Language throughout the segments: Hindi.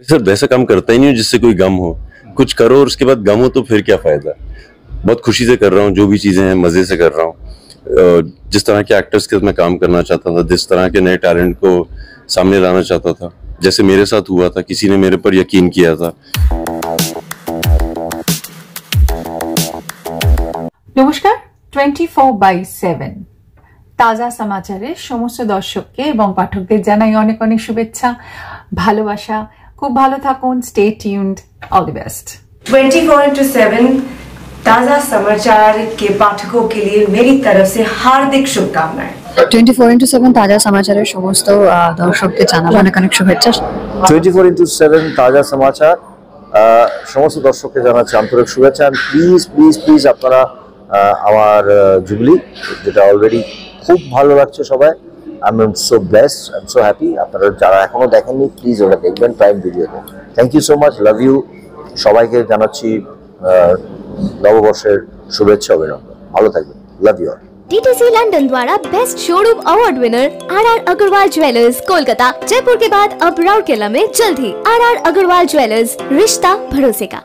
सर वैसा काम करता ही नहीं हूँ जिससे कोई गम हो कुछ करो और उसके बाद गम हो तो फिर क्या फायदा बहुत खुशी से कर रहा हूँ जो भी चीजें हैं मजे से कर रहा हूँ अ, जिस तरह के एक्टर्स के साथ मैं काम करना चाहता था जिस तरह के नए टैलेंट को सामने लाना चाहता था जैसे मेरे साथ हुआ था किसी ने मेरे पर यकीन किया था নমস্কার টোয়েন্টি ফোর বাই সেভেন তাজা সমাচারের সমস্ত দর্শককে এবং পাঠকদের জানাই অনেক অনেক শুভেচ্ছা ভালোবাসা খুব ভালো থাকুন stay tuned all the best 24 into seven ताज़ा समाचार के पाठकों के लिए मेरी तरफ से हार्दिक शुभकामनाएं টোয়েন্টি ফোর ইন্টু সেভেন তাজা সমাচারের সমস্ত আহ, দর্শকদের জানাবো অনেক অনেক শুভেচ্ছা টোয়েন্টি ফোর ইন্টু সেভেন তাজা সমাচার আহ, সমস্ত দর্শককে জানাচ্ছি আন্তরিক শুভেচ্ছা প্লিজ প্লিজ প্লিজ আপনারা আহ, আমার জুবলি যেটা অলরেডি খুব ভালো লাগছে সবাই I am so blessed I am so happy আপনারা যারা এখনো দেখেননি প্লিজ ওটা দেখবেন প্রাইম ভিডিওতে thank you so much love you সবাইকে জানাচ্ছি আহ, নববর্ষের শুভেচ্ছা অভিনন্দন ভালো থাকবেন love you all DTC London द्वारा best showroom award winner R R Agarwal jewellers Kolkata Jaipur के बाद अब राउरकेला में जल्द ही आर आर अग्रवाल ज्वेलर्स रिश्ता भरोसे का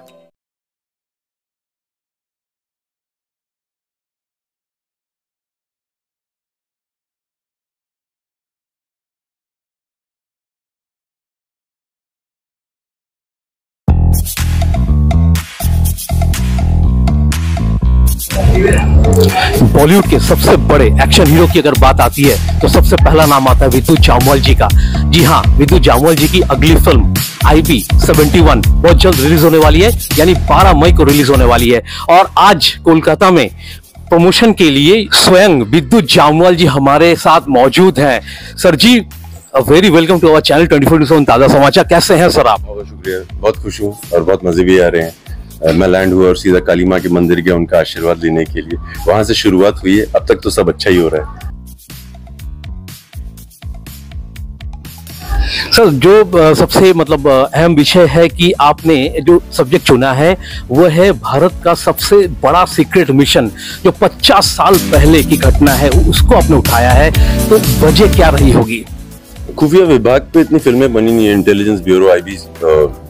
बॉलीवुड के सबसे बड़े एक्शन हीरो की अगर बात आती है तो सबसे पहला नाम आता है विद्युत जामवाल जी का। जी हाँ विद्युत जामवाल जी की अगली फ़िल्म आई बी सेवेंटी वन बहुत जल्द रिलीज़ होने वाली है, यानी 12 मई को रिलीज़ होने वाली है। और आज कोलकाता में प्रमोशन के लिए स्वयं विद्युत जामवाल जी हमारे साथ मौजूद हैं। Sir ji very welcome to our channel twenty four ताज़ा समाचार। कैसे हैं सर आप? बहुत शुक्रिया, बहुत खुश हूँ और बहुत मज़े भी आ रहे हैं। मैं लैंड हुआ और सीधा काली माँ के मंदिर गया उनका आशीर्वाद लेने के लिए। वहाँ से शुरुआत हुई है अब तक तो सब अच्छा ही हो रहा है। सर जो सबसे मतलब अहम विषय है कि आपने जो सब्जेक्ट चुना है वो है भारत का सबसे बड़ा सीक्रेट मिशन जो 50 साल पहले की घटना है उसको आपने उठाया है तो वजह क्या रही होगी? खुफिया विभाग पे इतनी फ़िल्में बनी नहीं है इंटेलिजेंस ब्यूरो आईबी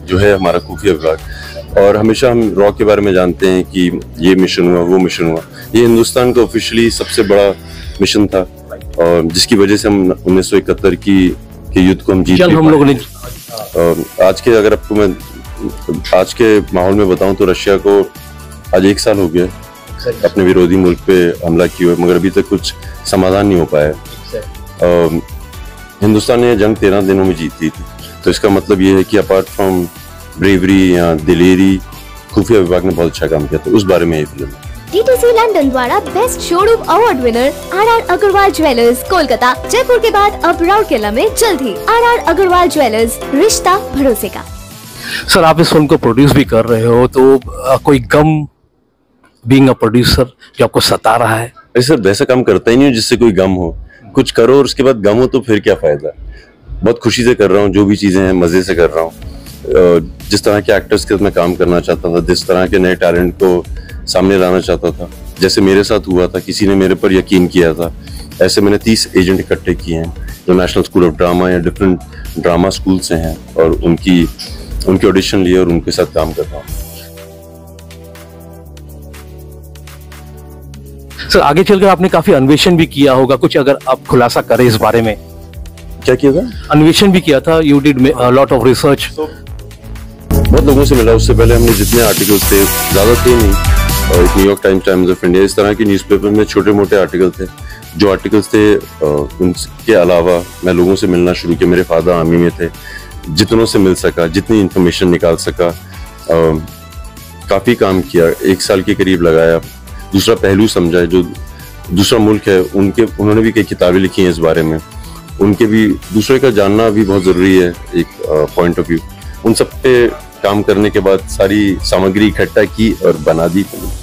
जो है हमारा खुफिया विभाग। और हमेशा हम रॉ के बारे में जानते हैं कि ये मिशन हुआ वो मिशन हुआ। ये हिंदुस्तान का ऑफिशियली सबसे बड़ा मिशन था और जिसकी वजह से हम उन्नीस सौ इकहत्तर की के युद्ध को हम जीत हम। लोगों ने आज के अगर आपको मैं आज के माहौल में बताऊँ तो रशिया को आज एक साल हो गया अपने विरोधी मुल्क पे हमला किए हुए मगर अभी तक कुछ समाधान नहीं हो पाया। हिंदुस्तान ने जंग तेरह दिनों में जीती थी। तो इसका मतलब ये है कि अपार्ट फ्रॉम ब्रेवरी या दिलेरी खुफिया विभाग ने बहुत अच्छा काम किया तो उस बारे में ये फ़िल्म है। डीटीसी लंदन द्वारा best showroom award winner R R Agarwal jewellers Kolkata Jaipur के बाद अब राउरकेला में जल्द ही आर आर अग्रवाल ज्वेलर्स रिश्ता भरोसे का। सर आप इस फ़िल्म को प्रोड्यूस भी कर रहे हो तो अ, कोई गम बीइंग अ प्रोड्यूसर जो आपको सता रहा है? अरे सर वैसा काम करता ही नहीं हूँ जिससे कोई गम हो। कुछ करो और उसके बाद गम हो तो फिर क्या फ़ायदा? बहुत खुशी से कर रहा हूँ जो भी चीज़ें हैं मज़े से कर रहा हूँ। जिस तरह के एक्टर्स के मैं काम करना चाहता था जिस तरह के नए टैलेंट को सामने लाना चाहता था जैसे मेरे साथ हुआ था किसी ने मेरे पर यकीन किया था ऐसे मैंने तीस एजेंट इकट्ठे किए हैं जो नेशनल स्कूल ऑफ़ ड्रामा या डिफरेंट ड्रामा स्कूल से हैं और उनकी उनके ऑडिशन लिए और उनके साथ काम कर रहा हूँ। सर आगे चलकर आपने काफ़ी अन्वेषण भी किया होगा कुछ अगर आप खुलासा करें इस बारे में। क्या किया था? अन्वेषण भी किया था you did lot of research बहुत लोगों से मिला उससे पहले हमने जितने आर्टिकल्स थे, ज़्यादा थे नहीं। और एक New York Times Times of India इस तरह के न्यूज़पेपर में छोटे मोटे आर्टिकल थे। जो आर्टिकल्स थे उनके अलावा मैं लोगों से मिलना शुरू किया। मेरे फादर आर्मी में थे। जितनों से मिल सका, जितनी इंफॉर्मेशन निकाल सका काफ़ी काम किया। एक साल के करीब लगाया। दूसरा पहलू समझा जो दूसरा मुल्क है, उनके, उन्होंने भी कई किताबें लिखी हैं इस बारे में। उनके भी, दूसरे का जानना भी बहुत ज़रूरी है, एक पॉइंट ऑफ़ व्यू उन सब पे काम करने के बाद सारी सामग्री इकट्ठा की और बना दी। फ़िल्म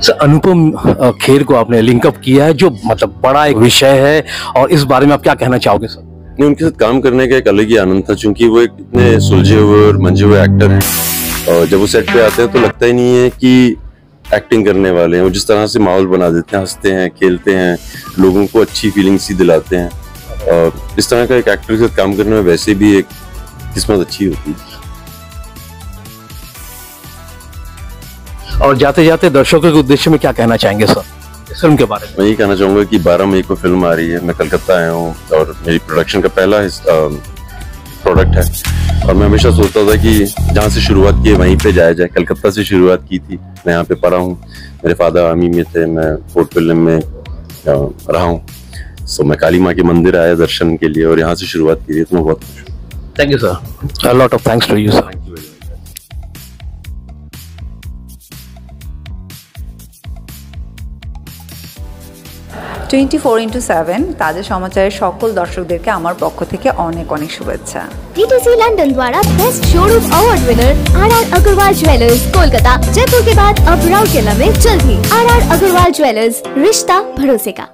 सर अनुपम खेर को आपने लिंकअप किया है जो मतलब बड़ा एक विषय है और इस बारे में आप क्या कहना चाहोगे सर नहीं उनके साथ काम करने का एक अलग ही आनंद था क्योंकि वो एक इतने सुलझे हुए और मंझे हुए एक्टर हैं। और जब वो सेट पे आते हैं तो लगता ही नहीं है कि एक्टिंग करने वाले हैं। वो जिस तरह से माहौल बना देते हैं हँसते हैं खेलते हैं लोगों को अच्छी फीलिंग ही दिलाते हैं। इस तरह का एक एक्टर के साथ काम करने में वैसे भी एक किस्मत अच्छी होती है। और जाते जाते दर्शकों के उद्देश्य में क्या कहना चाहेंगे सर? इस फ़िल्म के बारे में। मैं ये कहना चाहूँगा कि 12 मई को फ़िल्म आ रही है। मैं कलकत्ता आया हूँ और मेरी प्रोडक्शन का पहला प्रोडक्ट है। और मैं हमेशा सोचता था कि जहाँ से शुरुआत की है वहीं पे जाया जाए। कलकत्ता से शुरुआत की थी। मैं यहाँ पे पढ़ा हूँ। मेरे फादर आर्मी में थे। मैं फोर्ट फ़िल्म में रहा हूँ। सो मैं काली माँ के मंदिर आया दर्शन के लिए और यहाँ से शुरुआत की थी तो मैं बहुत खुश हूँ thank you sir lot of thanks to you sir twenty four into seven তাজা সমাচারের সকল দর্শকদেরকে আমার পক্ষ থেকে অনেক অনেক শুভেচ্ছা DTC लंदन द्वारा best showroom award winner R R Agarwal jewellers Kolkata Jaipur के बाद अब राउरकेला में जल्द ही आर आर अग्रवाल ज्वेलर्स रिश्ता भरोसे का